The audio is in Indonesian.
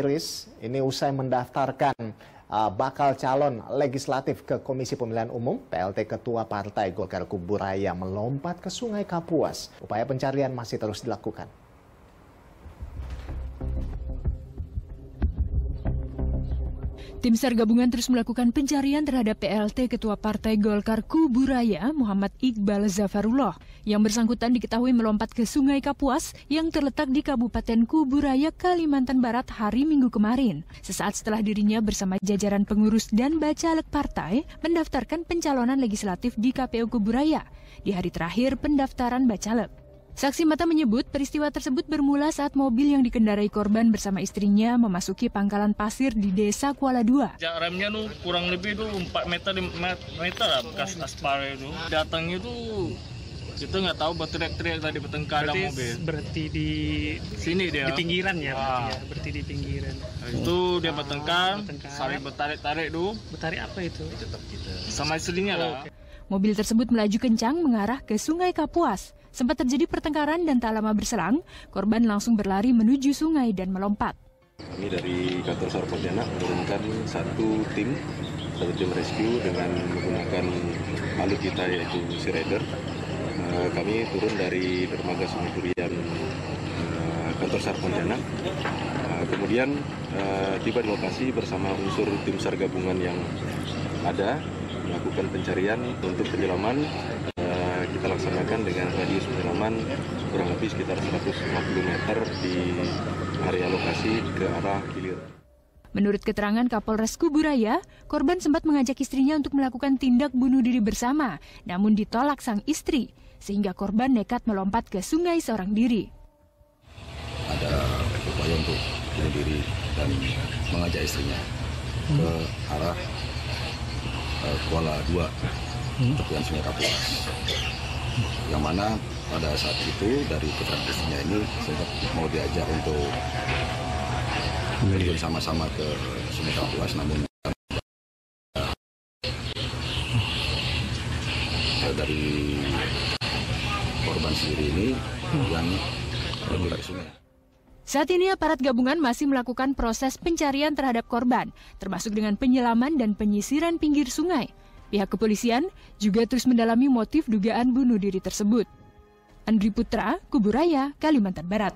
Iris ini usai mendaftarkan uh, bakal calon legislatif ke Komisi Pemilihan Umum, PLT Ketua Partai Golkar Kuburaya melompat ke Sungai Kapuas. Upaya pencarian masih terus dilakukan. Tim SAR gabungan terus melakukan pencarian terhadap PLT Ketua Partai Golkar Kuburaya Muhammad Iqbal Zafarullah yang bersangkutan diketahui melompat ke Sungai Kapuas yang terletak di Kabupaten Kuburaya, Kalimantan Barat hari Minggu kemarin. Sesaat setelah dirinya bersama jajaran pengurus dan bacalek partai mendaftarkan pencalonan legislatif di KPU Kuburaya di hari terakhir pendaftaran bacalek. Saksi mata menyebut peristiwa tersebut bermula saat mobil yang dikendarai korban bersama istrinya memasuki pangkalan pasir di desa Kuala Dua. Jarak remnya tuh kurang lebih tuh 4 meter 5 meter lah bekas aspal itu. Datangnya tuh kita nggak tahu berteriak-teriak tadi bertengkar berarti, mobil. Berarti di sini dia. Di pinggiran ya, berarti, ah. ya. berarti di pinggiran. Itu dia bertengkar, bertengkar. saling bertarik-tarik tuh. Bertarik apa itu? Sama istrinya lah. Mobil tersebut melaju kencang mengarah ke Sungai Kapuas. Sempat terjadi pertengkaran dan tak lama berselang, korban langsung berlari menuju sungai dan melompat. Kami dari kantor SAR Pontianak menurunkan satu tim, satu tim rescue dengan menggunakan alut kita yaitu Sea Rider. Uh, kami turun dari dermaga Sungai Durian uh, kantor SAR Pontianak. Uh, kemudian tiba di lokasi bersama unsur tim SAR gabungan yang ada melakukan pencarian untuk penyelaman kita laksanakan dengan radius penyelaman kurang lebih sekitar 150 meter di area lokasi ke arah hilir. Menurut keterangan Kapolres Kuburaya, korban sempat mengajak istrinya untuk melakukan tindak bunuh diri bersama, namun ditolak sang istri, sehingga korban nekat melompat ke sungai seorang diri. Ada upaya untuk bunuh diri dan mengajak istrinya ke arah uh, Kuala Dua, hmm. tepian Sungai Kapuas yang mana pada saat itu dari keterangan istrinya ini sempat mau diajak untuk terjun sama-sama ke Sungai Kapuas namun dari korban sendiri ini yang terjun ke sungai. Saat ini aparat gabungan masih melakukan proses pencarian terhadap korban, termasuk dengan penyelaman dan penyisiran pinggir sungai. Pihak kepolisian juga terus mendalami motif dugaan bunuh diri tersebut. Andri Putra, Kuburaya, Kalimantan Barat.